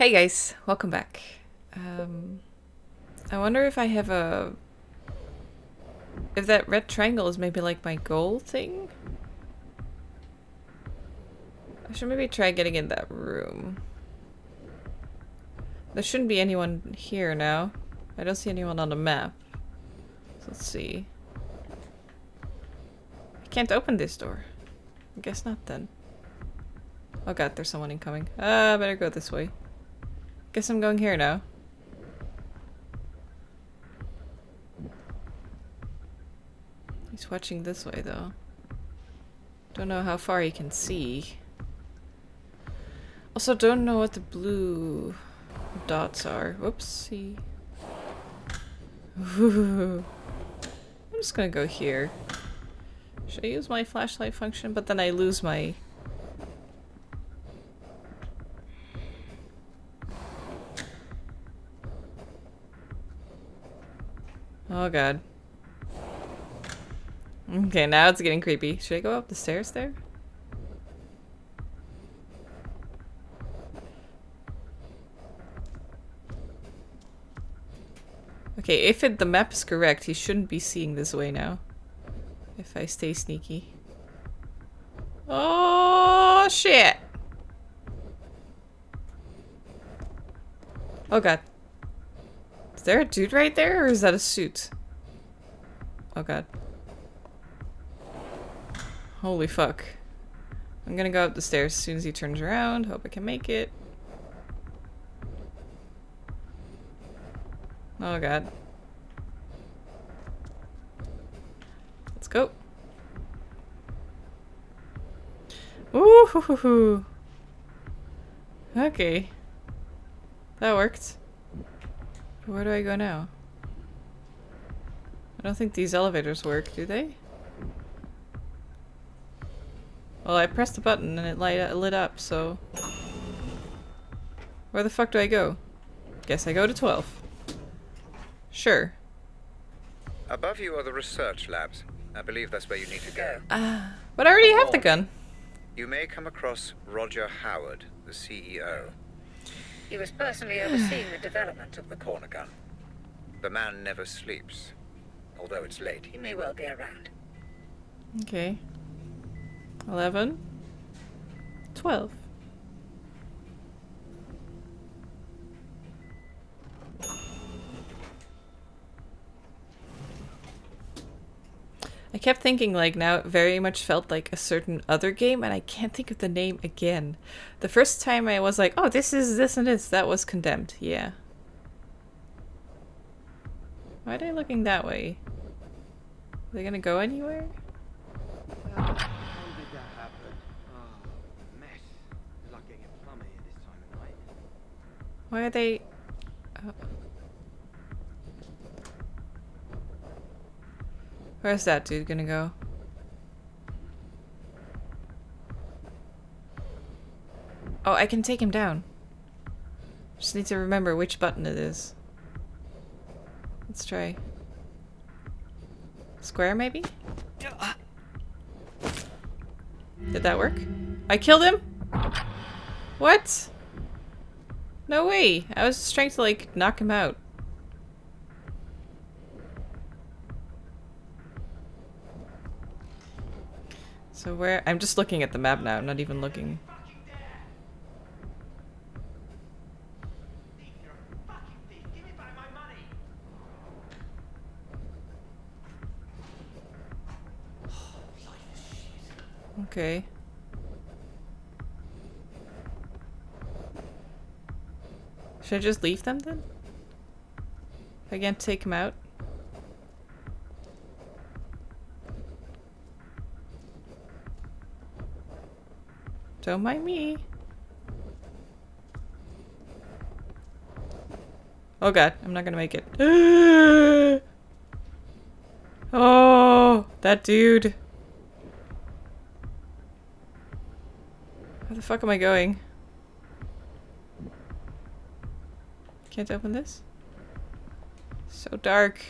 Hey guys, welcome back. Um, I wonder if I have a... If that red triangle is maybe like my goal thing? I should maybe try getting in that room. There shouldn't be anyone here now. I don't see anyone on the map. So let's see. I can't open this door. I guess not then. Oh god, there's someone incoming. Ah, uh, better go this way. Guess I'm going here now. He's watching this way though. Don't know how far he can see. Also don't know what the blue dots are. Whoopsie. I'm just gonna go here. Should I use my flashlight function? But then I lose my... Oh god. Okay, now it's getting creepy. Should I go up the stairs there? Okay, if it, the map is correct, he shouldn't be seeing this way now. If I stay sneaky. Oh, shit! Oh god. Is there a dude right there, or is that a suit? Oh god. Holy fuck. I'm gonna go up the stairs as soon as he turns around. Hope I can make it. Oh god. Let's go. Ooh, hoo, hoo, hoo. Okay. That worked. But where do I go now? I don't think these elevators work, do they? Well, I pressed the button and it light lit up, so... Where the fuck do I go? Guess I go to 12. Sure. Above you are the research labs. I believe that's where you need to go. Uh, but I already have the gun. You may come across Roger Howard, the CEO. He was personally overseeing the development of the corner gun. The man never sleeps. Although it's late, he may well be around. Okay. 11. 12. I kept thinking like now it very much felt like a certain other game and I can't think of the name again. The first time I was like, oh, this is this and this, that was Condemned, yeah. Why are they looking that way? Are they gonna go anywhere? Why are they... Oh. Where's that dude gonna go? Oh, I can take him down. Just need to remember which button it is. Let's try. Square, maybe? Did that work? I killed him? What? No way! I was just trying to, like, knock him out. So where- I'm just looking at the map now, not even looking. Okay. Should I just leave them then? If I can't take them out? Don't mind me. Oh god, I'm not gonna make it. oh, that dude. Where the fuck am I going? Can't open this? So dark.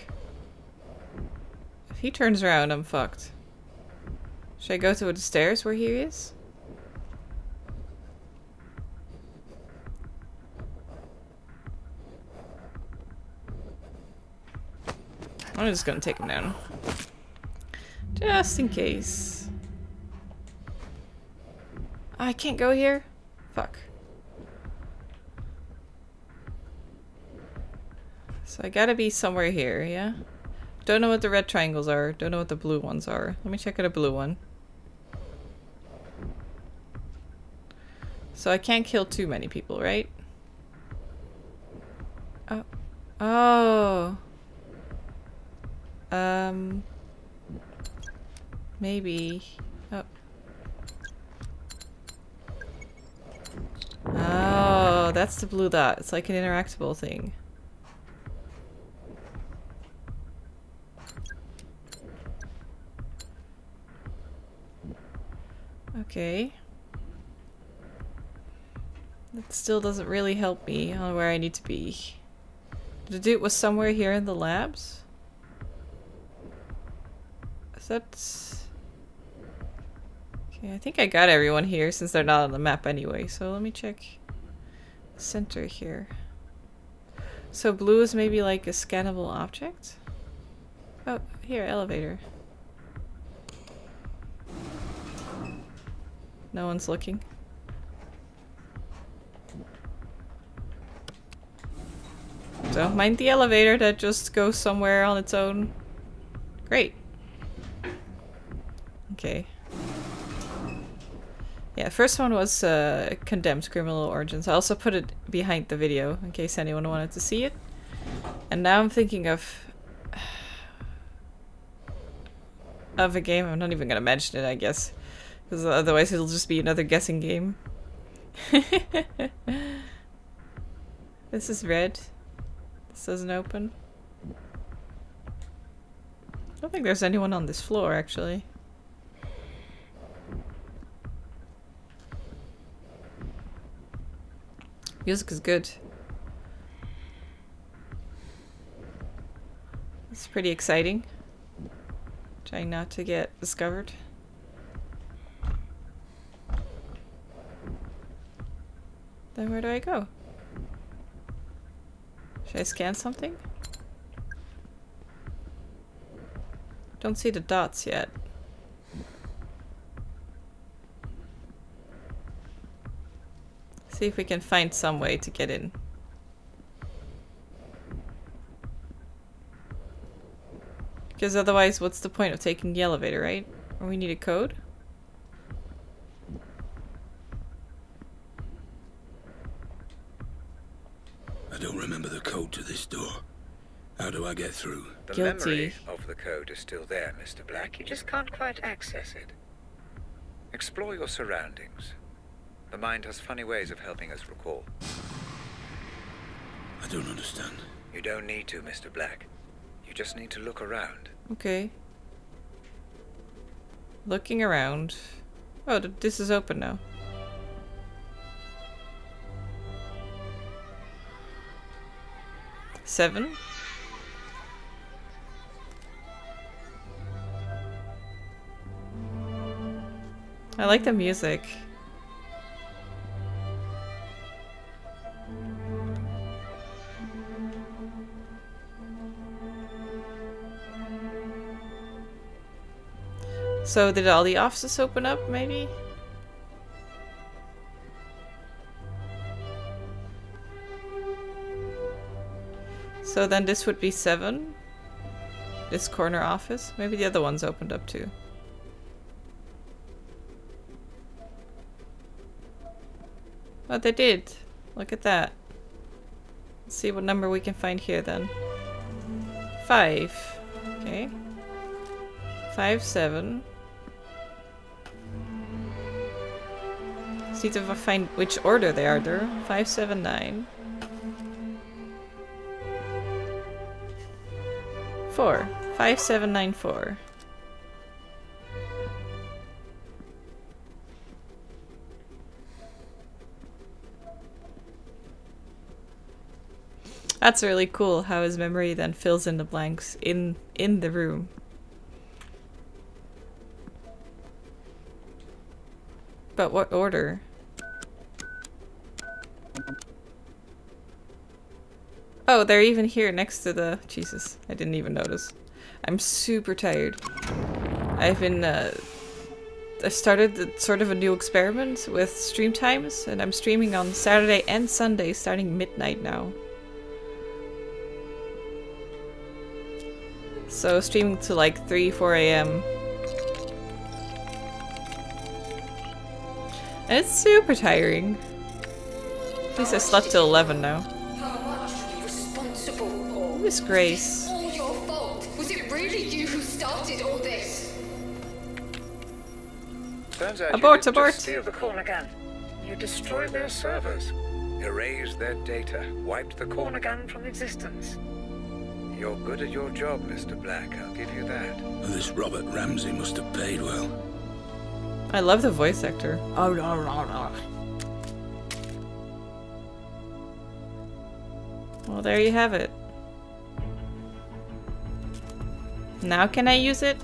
If he turns around, I'm fucked. Should I go to the stairs where he is? I'm just gonna take him down. Just in case. I can't go here? Fuck. So I gotta be somewhere here, yeah? Don't know what the red triangles are. Don't know what the blue ones are. Let me check out a blue one. So I can't kill too many people, right? Oh. Oh. Um. Maybe. Oh. Oh, that's the blue dot. It's like an interactable thing. Okay. That still doesn't really help me on where I need to be. The dude was somewhere here in the labs? Is that... Okay, I think I got everyone here since they're not on the map anyway, so let me check center here. So blue is maybe like a scannable object? Oh, here, elevator. No one's looking. Don't mind the elevator that just goes somewhere on its own. Great. Okay. Yeah, first one was uh, Condemned Criminal Origins. I also put it behind the video in case anyone wanted to see it. And now I'm thinking of... of a game. I'm not even gonna mention it, I guess. Because otherwise it'll just be another guessing game. this is red. This doesn't open. I don't think there's anyone on this floor, actually. Music is good. It's pretty exciting. Trying not to get discovered. Then where do I go? Should I scan something? Don't see the dots yet. See if we can find some way to get in. Because otherwise, what's the point of taking the elevator, right? Or we need a code? I don't remember the code to this door. How do I get through? The Guilty. memory of the code is still there, Mr. Black. You just can't quite access it. Explore your surroundings. The mind has funny ways of helping us recall. I don't understand. You don't need to, Mr. Black. You just need to look around. Okay. Looking around. Oh, th- this is open now. Seven? I like the music. So did all the offices open up, maybe? So then this would be 7. This corner office. Maybe the other one's opened up too. Oh, they did. Look at that. Let's see what number we can find here then. 5. Okay. 5, 7. need to find which order they are. there. 579. Four. Five seven nine four. That's really cool how his memory then fills in the blanks in in the room. But what order? Oh, they're even here next to the... Jesus, I didn't even notice. I'm super tired. I've been, uh, I've started sort of a new experiment with stream times, and I'm streaming on Saturday and Sunday starting midnight now. So streaming to like 3, 4 a.m. And it's super tiring. At least I slept till 11 now. How much are you responsible for? Miss Grace. All your fault. Was it really you who started all this? Turns out Abort, you abort. steal the corner gun. You destroyed their servers, erased their data, wiped the corner gun from existence. You're good at your job, Mr. Black. I'll give you that. This Robert Ramsey must have paid well. I love the voice actor. Oh, no, no, no. Well, there you have it. Now can I use it?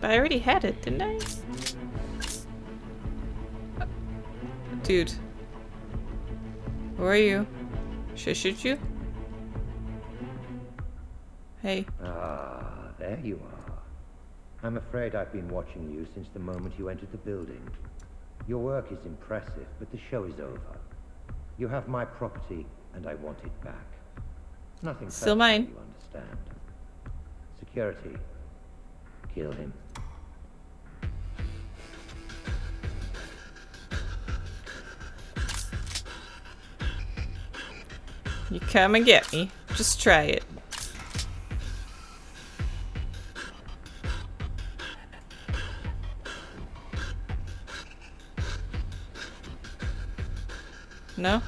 But I already had it, didn't I? Dude. Who are you? Should I shoot you? Hey. Ah, there you are. I'm afraid I've been watching you since the moment you entered the building. Your work is impressive, but the show is over. You have my property, and I want it back. Nothing Still mine. You understand. Security. Kill him. You come and get me. Just try it. No?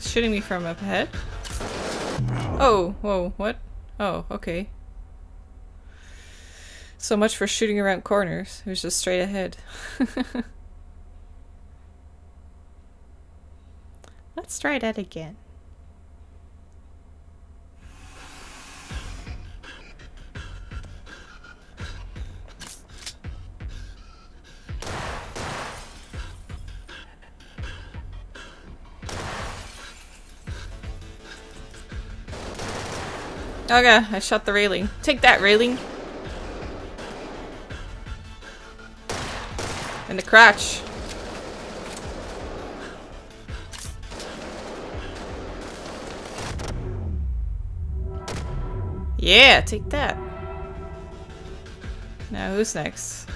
Shooting me from up ahead? Oh, whoa, what? Oh, okay. So much for shooting around corners. It was just straight ahead. Let's try that again. Okay, I shot the railing. Take that, railing. And the crotch. Yeah, take that. Now who's next?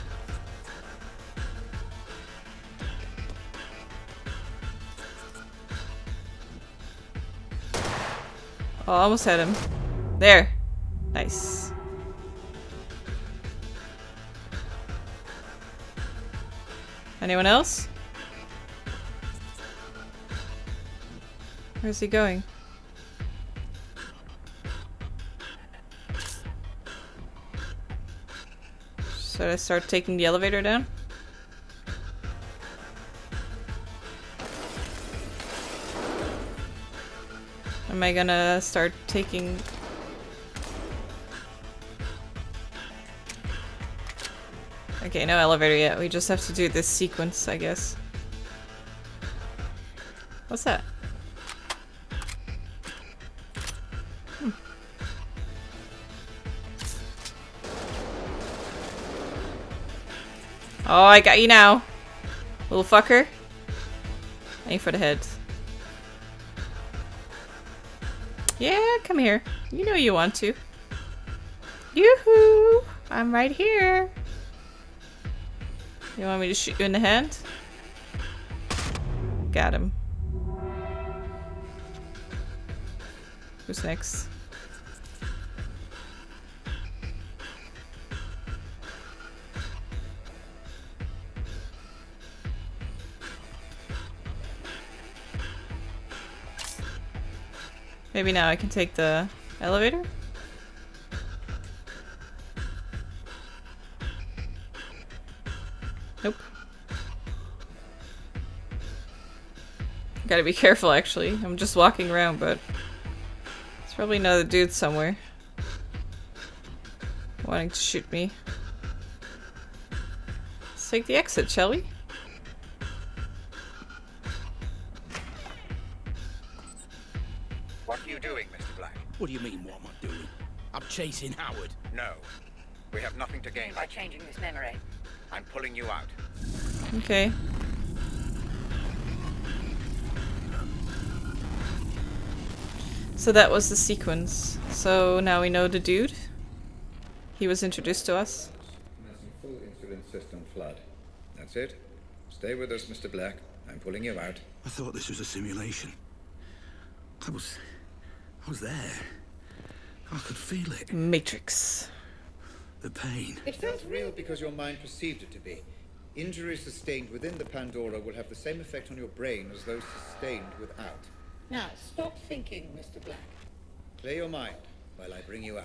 Oh, almost had him. There. Nice. Anyone else? Where's he going? Should I start taking the elevator down? Am I gonna start taking... Okay, no elevator yet. We just have to do this sequence, I guess. What's that? Oh, I got you now. Little fucker. Aim for the head. Yeah, come here. You know you want to. Yoo-hoo! I'm right here. You want me to shoot you in the hand? Got him. Who's next? Maybe now I can take the elevator? Nope. Gotta be careful actually. I'm just walking around, but it's probably another dude somewhere. Wanting to shoot me. Let's take the exit, shall we? What do you mean, what am I doing? I'm chasing Howard. No. We have nothing to gain By by changing this memory. I'm pulling you out. Okay. So that was the sequence. So now we know the dude. He was introduced to us. Commencing full insulin system flood. That's it. Stay with us, Mr. Black. I'm pulling you out. I thought this was a simulation. I was... I was there. I could feel it. Matrix. The pain. It felt real because your mind perceived it to be. Injuries sustained within the Pandora will have the same effect on your brain as those sustained without. Now, stop thinking, Mr. Black. Clear your mind while I bring you out.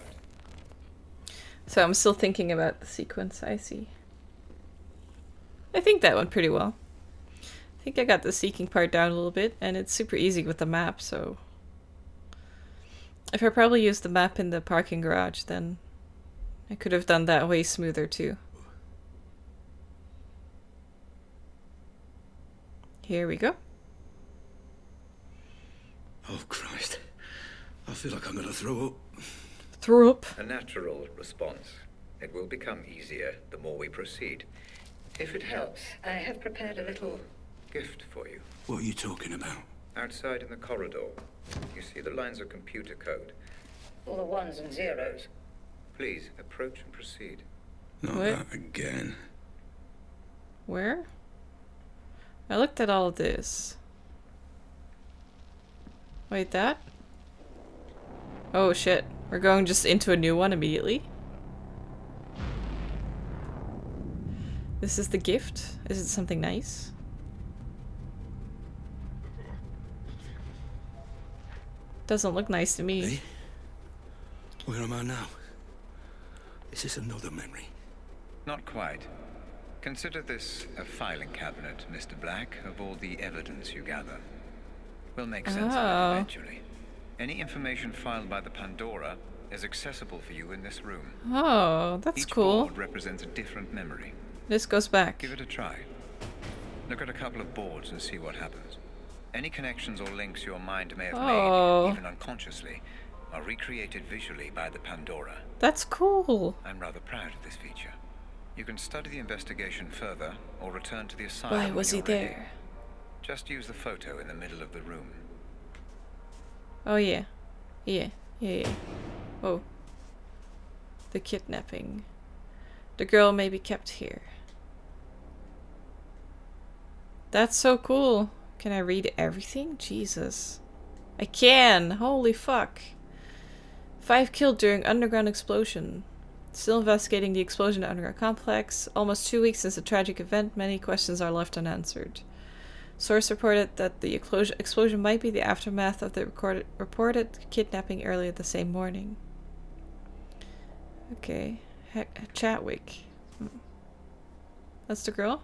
So I'm still thinking about the sequence. I see. I think that went pretty well. I think I got the seeking part down a little bit, and it's super easy with the map, so... If I probably used the map in the parking garage, then I could have done that way smoother too. Here we go. Oh, Christ. I feel like I'm gonna throw up. Throw up. A natural response. It will become easier the more we proceed. If it helps, I have prepared a little. gift for you. What are you talking about? Outside in the corridor, you see the lines of computer code. All the ones and zeros. Please approach and proceed. Not What? that again. Where? I looked at all of this. Wait, that? Oh shit. We're going just into a new one immediately? This is the gift? Is it something nice? Doesn't look nice to me. Hey? Where am I now? Is this another memory? Not quite. Consider this a filing cabinet, Mr. Black, of all the evidence you gather. We'll make sense of Oh. it eventually. Any information filed by the Pandora is accessible for you in this room. Oh, that's Each cool. board represents a different memory. This goes back. Give it a try. Look at a couple of boards and see what happens. Any connections or links your mind may have Oh. made, even unconsciously, are recreated visually by the Pandora. That's cool. I'm rather proud of this feature. You can study the investigation further or return to the asylum. Why was he ready. there? Just use the photo in the middle of the room. Oh yeah. Yeah. Yeah, yeah. Oh. The kidnapping. The girl may be kept here. That's so cool. Can I read everything? Jesus. I can! Holy fuck. Five killed during underground explosion. Still investigating the explosion at underground complex. Almost two weeks since the tragic event, many questions are left unanswered. Source reported that the explosion, might be the aftermath of the recorded, reported kidnapping earlier the same morning. Okay. Heck, Chatwick. Hmm. That's the girl?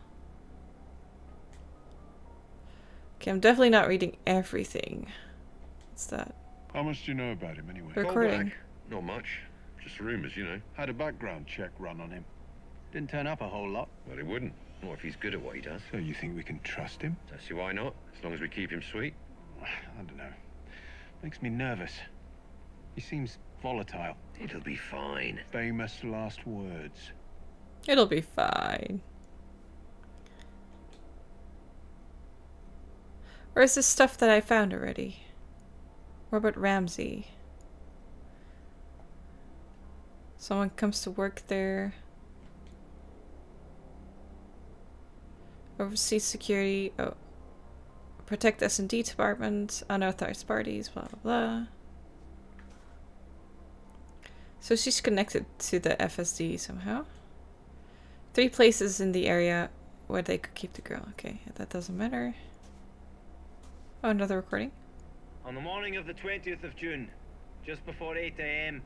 Okay, I'm definitely not reading everything. What's that? How much do you know about him anyway? Recording. Not much. Just rumours, you know. Had a background check run on him. Didn't turn up a whole lot. Well, he wouldn't. Not if he's good at what he does. So you think we can trust him? Don't see why not, as long as we keep him sweet. I don't know. Makes me nervous. He seems volatile. It'll be fine. Famous last words. It'll be fine. Or is this stuff that I found already? Robert Ramsey. Someone comes to work there. Overseas security. Oh. Protect S&D department. Unauthorized parties. Blah, blah, blah. So she's connected to the FSD somehow. Three places in the area where they could keep the girl. Okay, that doesn't matter. Oh, another recording. On the morning of the 20th of June, just before 8 a.m.,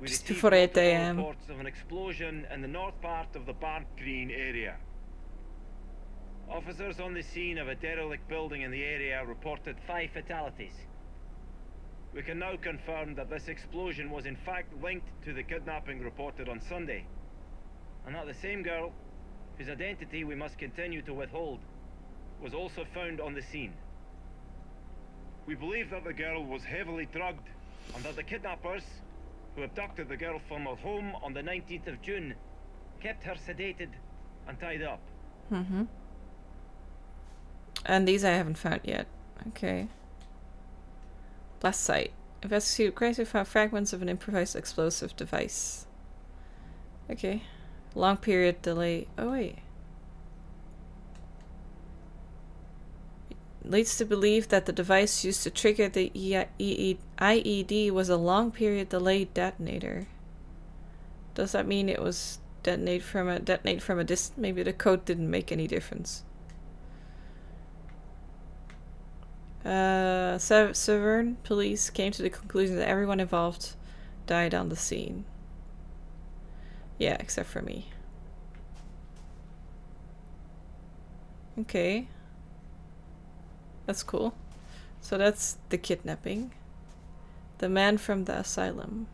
we Just before 8 a.m.. reports of an explosion in the north part of the Bark Green area. Officers on the scene of a derelict building in the area reported five fatalities. We can now confirm that this explosion was in fact linked to the kidnapping reported on Sunday. And that the same girl, whose identity we must continue to withhold, was also found on the scene. We believe that the girl was heavily drugged, and that the kidnappers, who abducted the girl from her home on the 19th of June, kept her sedated and tied up. Mm-hmm. And these I haven't found yet. Okay. Blast site. Investigate crazy found fragments of an improvised explosive device. Okay. Long period delay. Oh wait. Leads to believe that the device used to trigger the IED was a long period delayed detonator. Does that mean it was detonate from a detonate from a distance? Maybe the code didn't make any difference. Uh, Severn police came to the conclusion that everyone involved died on the scene. Yeah, except for me. Okay. That's cool. So that's the kidnapping. The man from the asylum.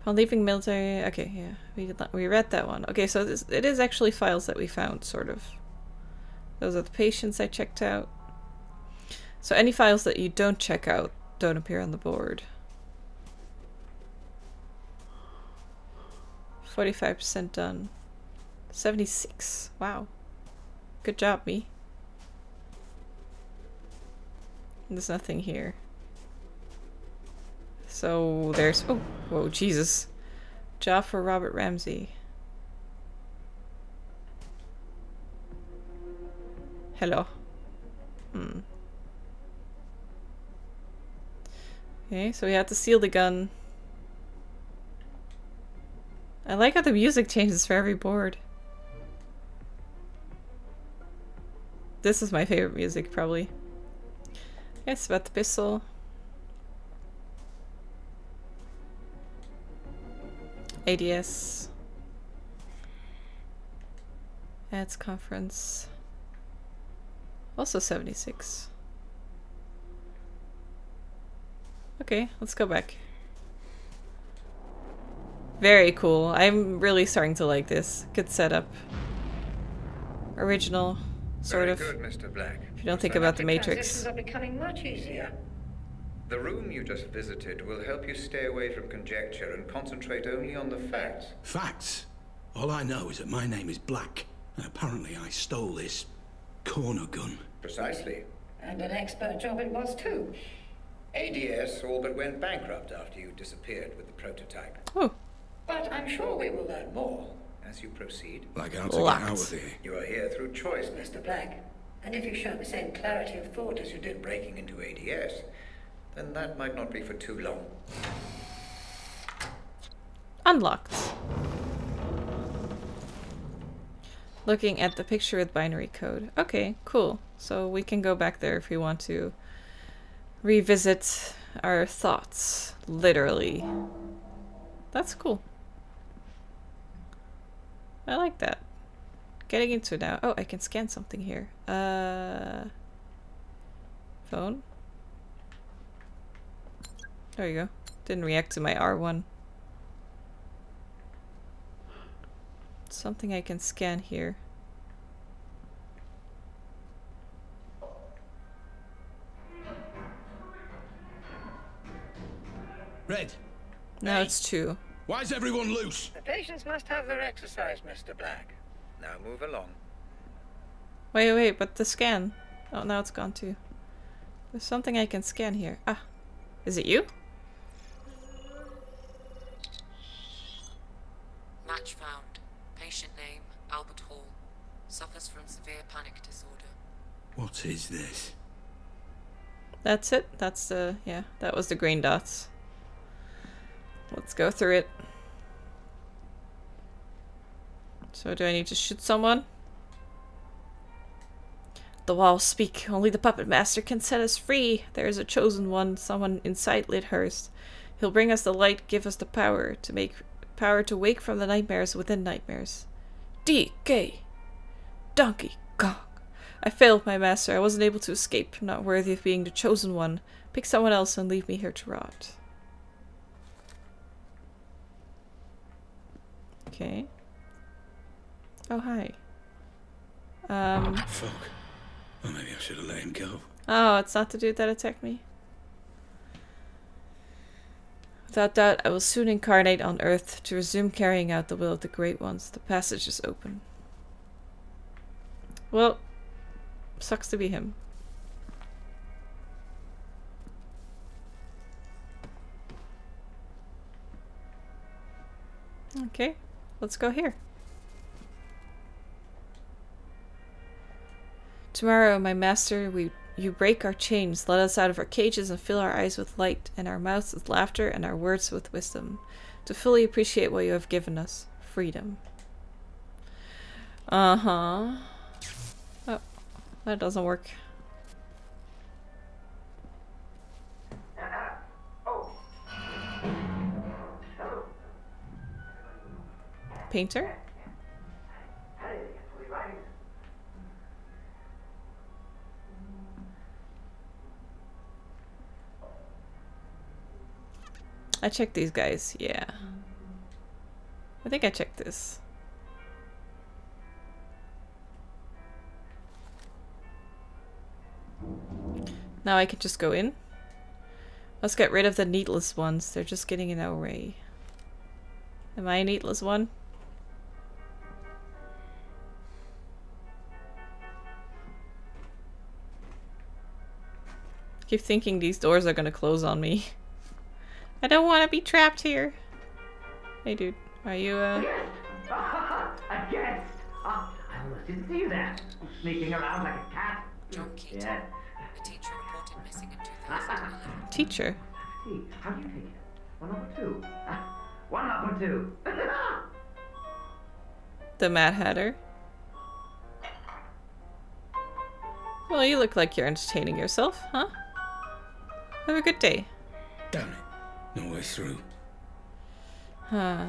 Upon leaving military, okay, yeah, we did not, we read that one. Okay, so this, it is actually files that we found, sort of. Those are the patients I checked out. So any files that you don't check out don't appear on the board. 45% done. 76. Wow. Good job, me. There's nothing here. So there's oh whoa Jesus. Job for Robert Ramsey. Hello. Hmm. Okay, so we have to seal the gun. I like how the music changes for every board. This is my favorite music, probably. Yes, about the pistol. ADS. Ads conference. Also 76. Okay, let's go back. Very cool. I'm really starting to like this. Good setup. Original, sort Very of. good, Mr. Black. If you don't think about the Matrix. Transitions are becoming much easier. The room you just visited will help you stay away from conjecture and concentrate only on the facts. Facts. All I know is that my name is Black, and apparently I stole this corner gun. Precisely. And an expert job it was too. ADS all but went bankrupt after you disappeared with the prototype. Oh. But I'm sure we will learn more. As you proceed, Like how to get out of you are here through choice, Mr. Black. And if you show the same clarity of thought as as you did breaking into ADS, then that might not be for too long. Unlocked. Looking at the picture with binary code. Okay, cool. So we can go back there if we want to revisit our thoughts. Literally. That's cool. I like that. Getting into now. Oh, I can scan something here. Uh, phone. There you go. Didn't react to my R1. Something I can scan here. Red, No, it's two. Why's everyone loose? The patients must have their exercise, Mr. Black. Now move along. Wait, wait, but the scan. Oh, now it's gone too. There's something I can scan here. Ah, is it you? Match found. Patient name Albert Hall. Suffers from severe panic disorder. What is this? That's it. That's the yeah. That was the green dots. Let's go through it. So do I need to shoot someone? The walls speak. Only the puppet master can set us free. There is a chosen one, someone inside Lyndhurst. He'll bring us the light, give us the power to make power to wake from the nightmares within nightmares. D K Donkey Kong! I failed my master. I wasn't able to escape. Not worthy of being the chosen one. Pick someone else and leave me here to rot. Okay. Oh, hi. Um. Fuck. Well, maybe I should have let him go. Oh, it's not the dude that attacked me. Without doubt, I will soon incarnate on Earth to resume carrying out the will of the Great Ones. The passage is open. Well, sucks to be him. Okay, let's go here. Tomorrow, my master, we you break our chains, let us out of our cages and fill our eyes with light, and our mouths with laughter, and our words with wisdom, to fully appreciate what you have given us freedom. Uh huh. Oh, that doesn't work. Painter? I checked these guys, yeah. I think I checked this. Now I can just go in. Let's get rid of the needless ones. They're just getting in our way. Am I a needless one? Keep thinking these doors are gonna close on me. I don't want to be trapped here. Hey, dude. Are you, uh... a guest! Oh, I almost didn't see you there. Sneaking around like a cat. John Keaton. Yeah. A teacher reported missing in 2011. Teacher? See, how do you take it? One up or two? One up or two? The Mad Hatter? Well, you look like you're entertaining yourself, huh? Have a good day. Damn it. No way through. Huh.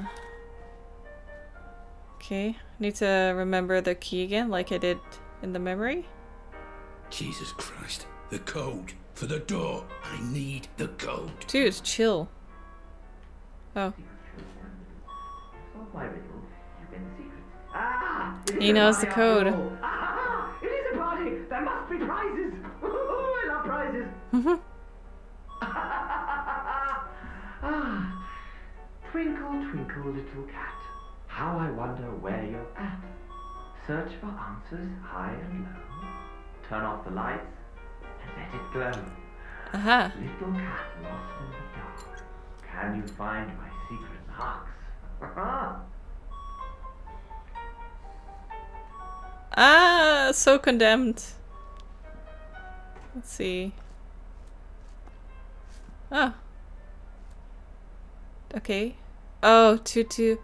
Okay. Need to remember the key again, like I did in the memory. Jesus Christ. The code. For the door. I need the code. Dude, chill. Oh. Solve my riddle. You get the secret. Ah! it is He knows the code. Ah! It is a party! There must be prizes! I love prizes! twinkle, twinkle, little cat. How I wonder where you're at. Search for answers high and low. Turn off the lights and let it glow. Aha. Little cat lost in the dark. Can you find my secret marks? Ah, so condemned. Let's see. Ah. Okay. Oh, two, two.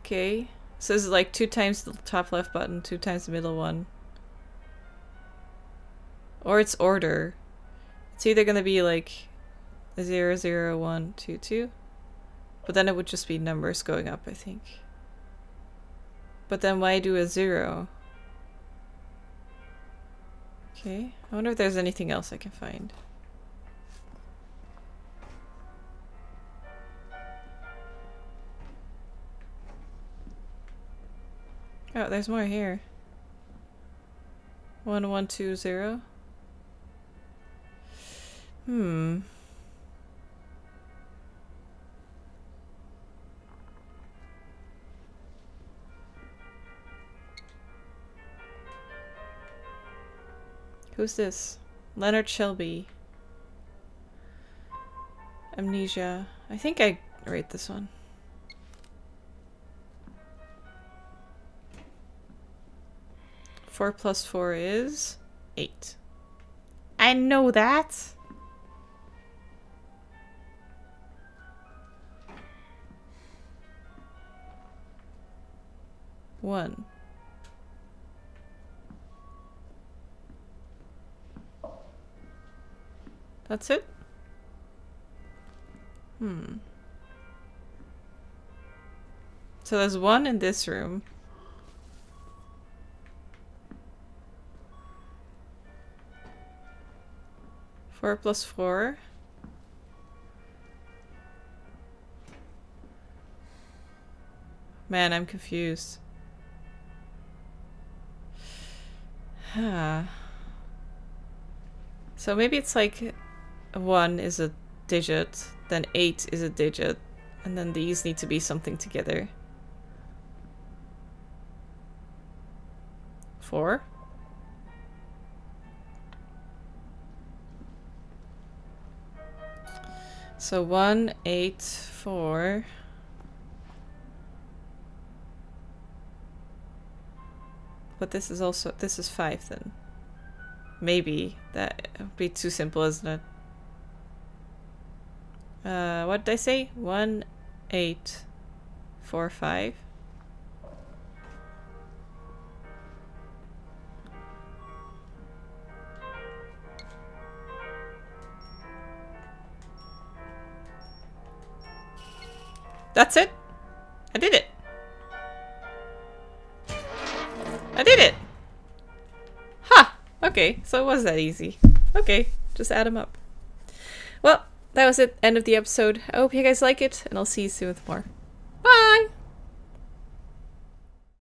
Okay. So is like two times the top left button, two times the middle one. Or it's order. It's either gonna be like zero, zero, one, two, two. But then it would just be numbers going up, I think. But then why do a zero? Okay. I wonder if there's anything else I can find. Oh, there's more here. One one two zero. Hmm. Who's this? Leonard Shelby. Amnesia. I think I rate this one. Four plus four is eight. I know that. One. That's it? Hmm. So there's one in this room. Four plus four. Man, I'm confused. Huh. So maybe it's like one is a digit, then eight is a digit, and then these need to be something together. Four? So one, eight, four. But this is also, this is five then. Maybe. That would be too simple, isn't it? Uh, what did I say? One, eight, four, five. That's it. I did it. I did it. Ha! Okay, so it was that easy. Okay, just add them up. Well, that was it. End of the episode. I hope you guys like it, and I'll see you soon with more.